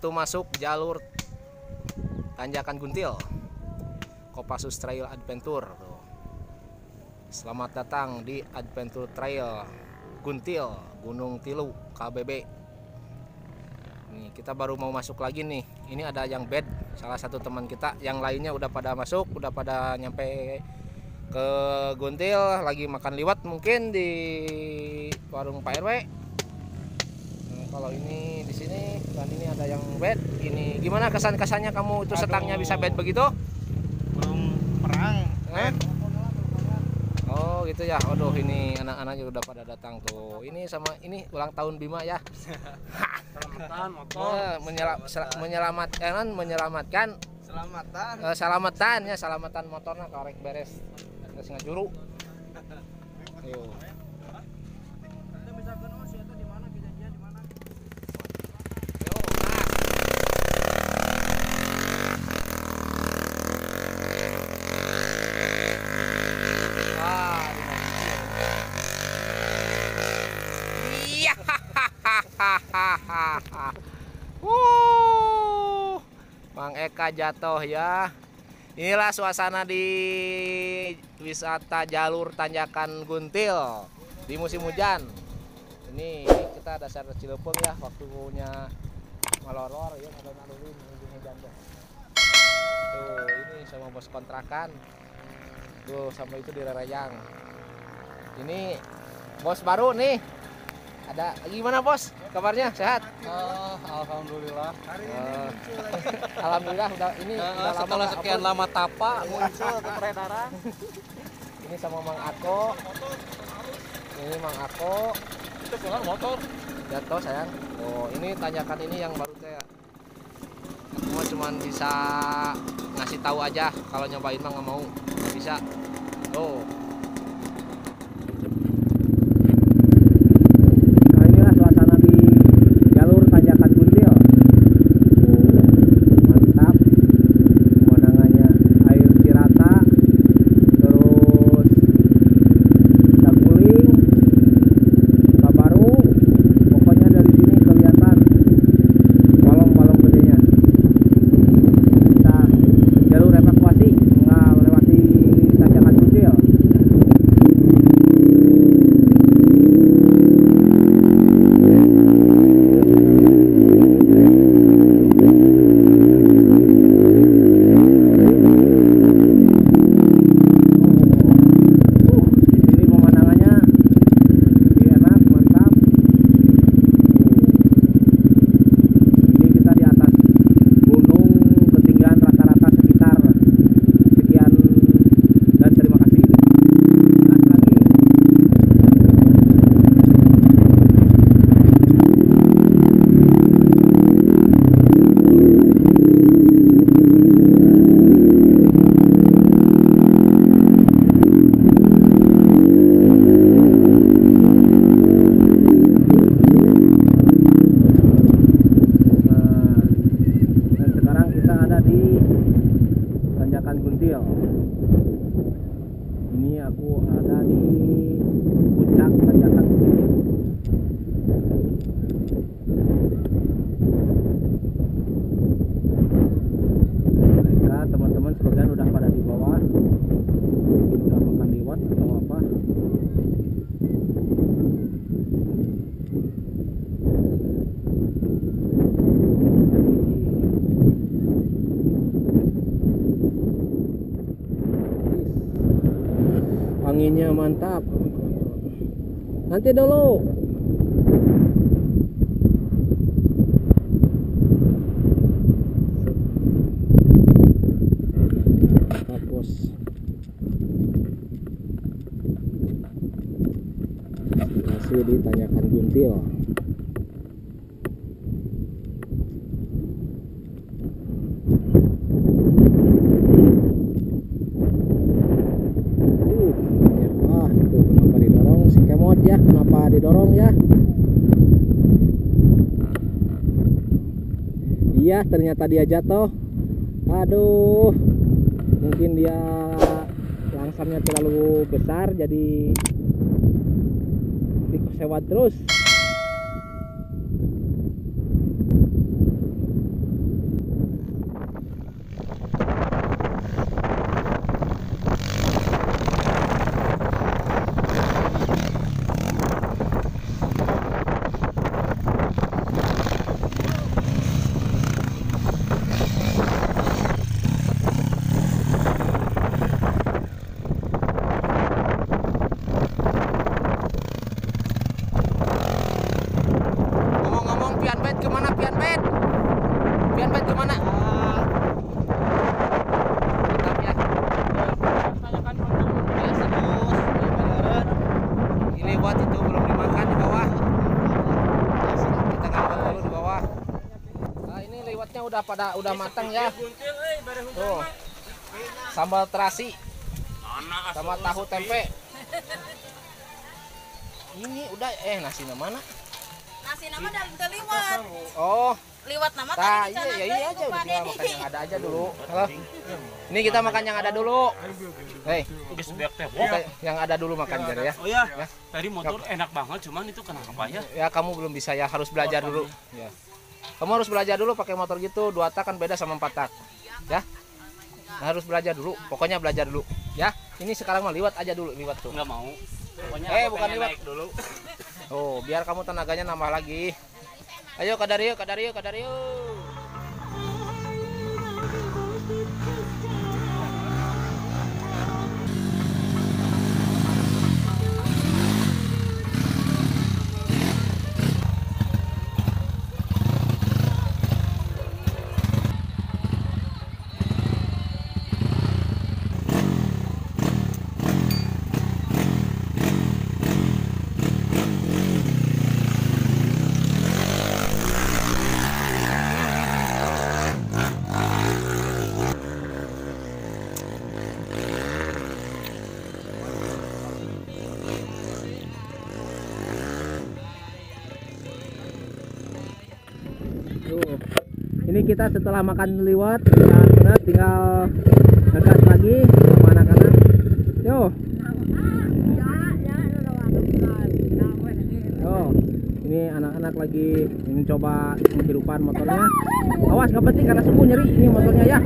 pintu masuk jalur tanjakan Guntil. Kopassus Trail Adventure tuh. Selamat datang di Adventure Trail Guntil Gunung Tilu KBB nih kita baru mau masuk lagi nih. Ini ada yang bed salah satu teman kita. Yang lainnya udah pada masuk udah pada nyampe ke Guntil lagi makan liwat mungkin di warung Pak RW kalau ini di sini dan ini ada yang bed ini gimana kesan kesannya kamu itu setangnya bisa bed begitu belum perang Hah? Oh gitu ya. Aduh ini anak-anaknya udah pada datang tuh. Ini sama ini ulang tahun Bima ya. selamatan motor Eh, menyela- sel- menyelamatkan menyelamatkan selamatan eh, salamatan ya salamatan motornya korek beres. Geus ngajuru. Ayo. Wuh. Mang Eka jatuh ya. Inilah suasana di wisata jalur tanjakan Guntil di musim hujan. Ini, ini kita dasar Cilepung ya waktunya maloror ya musim hujan. Tuh, ini sama bos kontrakan. Tuh, sama itu di Rerayang. Ini bos baru nih. Ada gimana bos? Kabarnya sehat? oh, alhamdulillah Eh, Alhamdulillah udah ini udah lama setelah sekian upload. lama tapa muncul ke peredaran Ini sama Mang Ako. Ini Mang Ako. itu keluar motor Jatuh sayang. Oh ini tanyakan ini yang baru saya. Aku mah cuman bisa ngasih tahu aja. Kalau nyobain mah nggak mau. Nggak bisa. Tuh. Nah inilah suasana di jalur tanjakan Guntil. Mantap. Pemandangannya air Cirata. Terus Daguling. baru pokoknya dari sini kelihatan balong-balong gedenya kita jalur evakuasi nggak melewati tanjakan Guntil di sini pemandangannya lebih enak mantap ini kita di atas gunung ketinggian rata-rata sekitar sekian dan terima kasih gas lagi Nah, dan sekarang kita ada di tanjakan Guntil. Ini aku ada di puncak tanjakan. Mereka teman-teman sebagian udah pada di bawah, mungkin udah makan liwat atau apa. Anginnya mantap. Nanti dulu. Tapos masih ditanyakan Guntil Uh, wah itu kenapa didorong si kemot ya kenapa didorong ya ternyata dia jatuh. Aduh mungkin dia langsamnya terlalu besar jadi dikesewa terus udah pada udah matang ya. Tuh. Sambal terasi sama tahu tempe. Ini udah eh nasinya mana? Nasi nama dan terliwat. Oh, Liwat nama Nah, tadi iya, di ya sana iya aja udah Pak makan yang ada aja dulu. Halo. Ini kita makan yang ada dulu. Hei, Geus beak teh. kita yang ada dulu makan Jar ya. Oh ya, Ya. tadi motor enak banget, cuman itu kenapa ya? Ya kamu belum bisa ya, harus belajar dulu. Ya. Kamu harus belajar dulu pakai motor gitu. Dua tak kan beda sama empat tak. Ya. Harus belajar dulu. Pokoknya belajar dulu. Ya. Ini sekarang mah liwat aja dulu, liwat tuh. Enggak mau. Pokoknya Eh, bukan liwat. dulu. Oh, biar kamu tenaganya nambah lagi. Ayo Kadario, Kadario, Kadario. Ini kita setelah makan liwat, tinggal tinggal ngegas lagi sama anak-anak. Yo. Yo. Ini anak-anak lagi mencoba kehidupan motornya. Awas nggak penting karena suku nyeri ini motornya ya.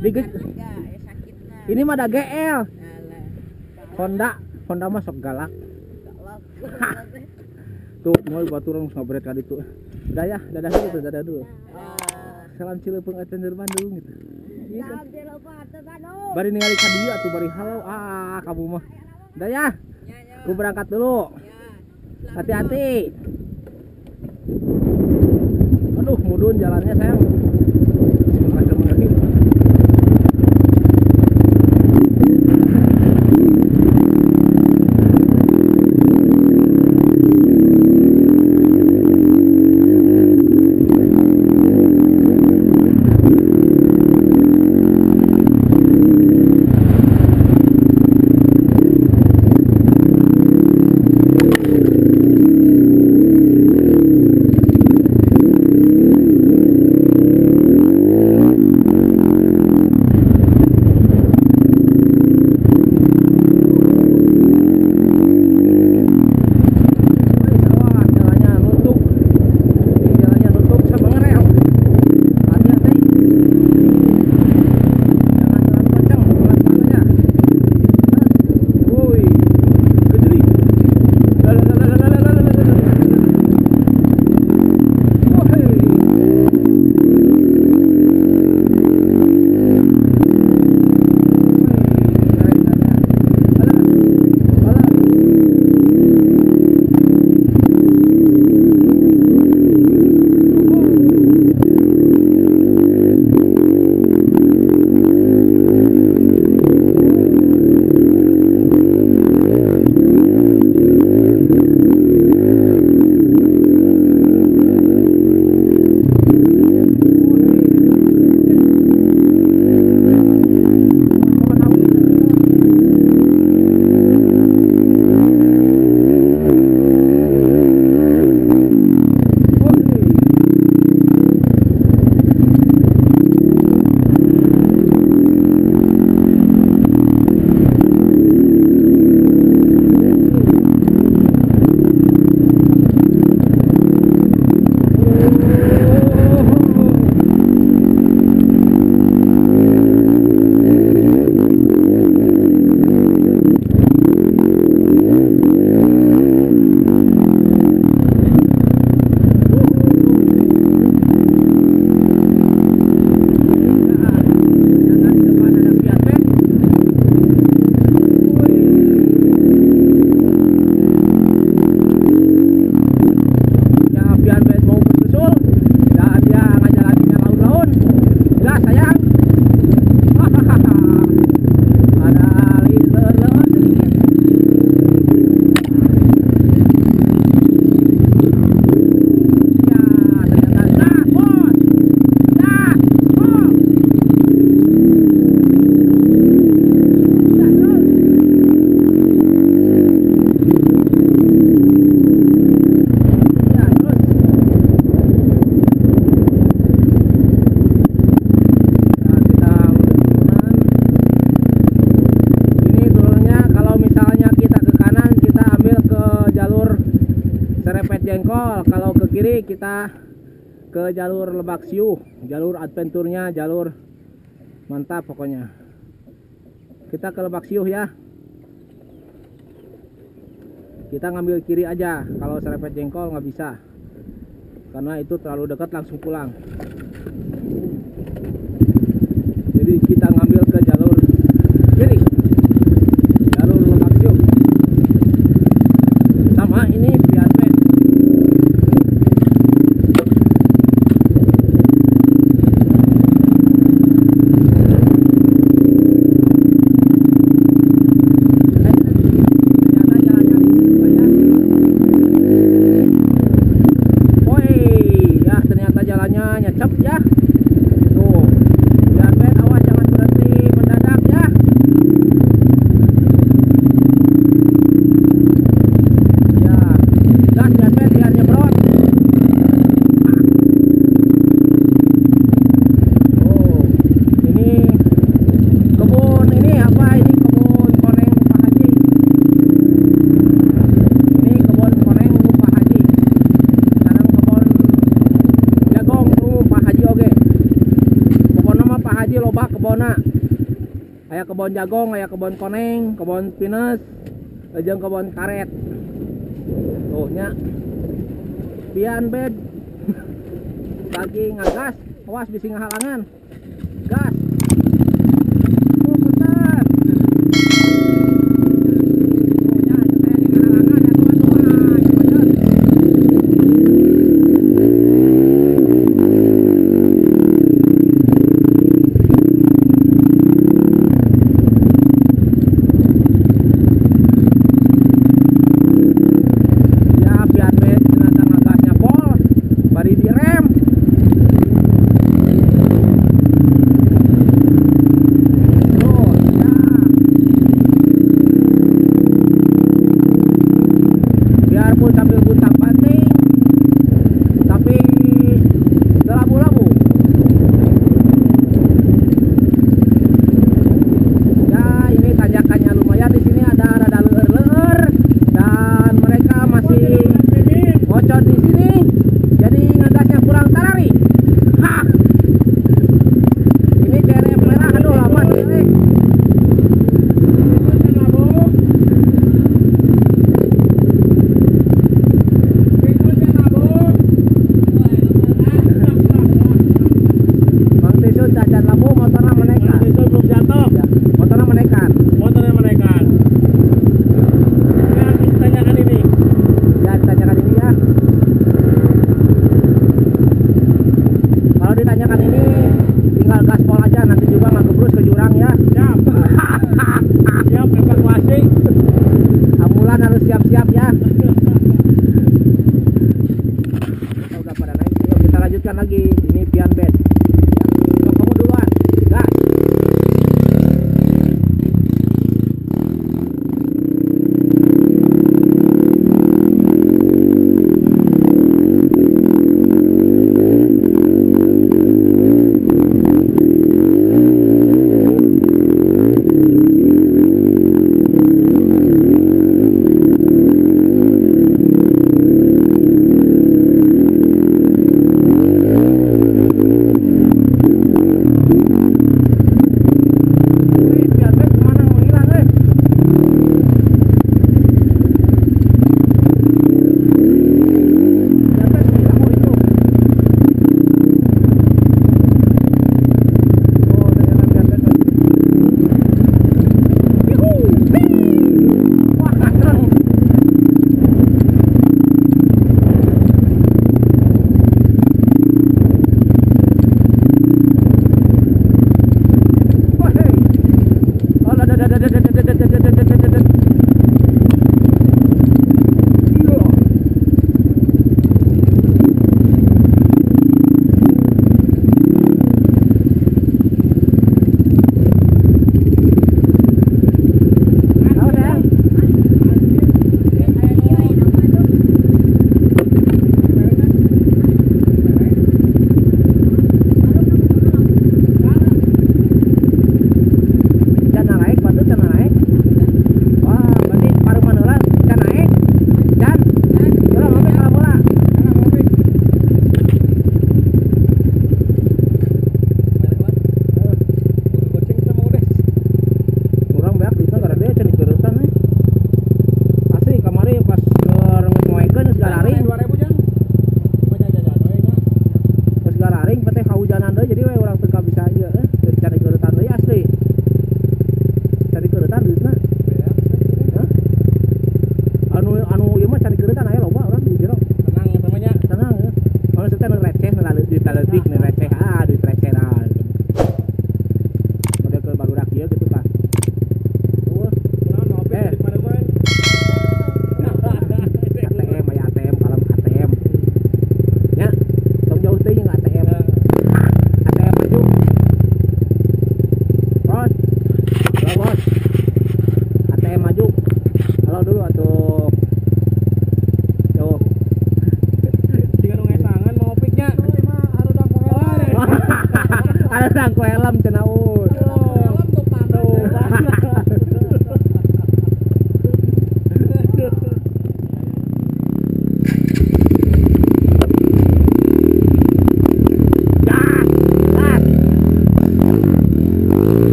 Dikit. Ini mah ada GL. Honda, Honda mah sok galak. Tuh, mau baturan nggak berat kali tuh. Udah ya, dadah dulu tuh, dadah dulu. Salam Cilepeng Atender Bandung gitu. Iya kan? Bari ningali ka dieu atuh bari halo. Ah, kamu mah. Udah ya. Aku berangkat dulu. Hati-hati. Aduh, mudun jalannya sayang. kita ke jalur Lebak Siu jalur adventurnya jalur mantap pokoknya. Kita ke Lebak Siu ya. Kita ngambil kiri aja kalau serepet jengkol nggak bisa. Karena itu terlalu dekat langsung pulang. Pak Haji loba kebona. Aya kebon jagung aya kebon koneng kebon pinus lejeng kebon karet. Tuhnya pian bed. Lagi ngagas awas bisa ngahalangan gas.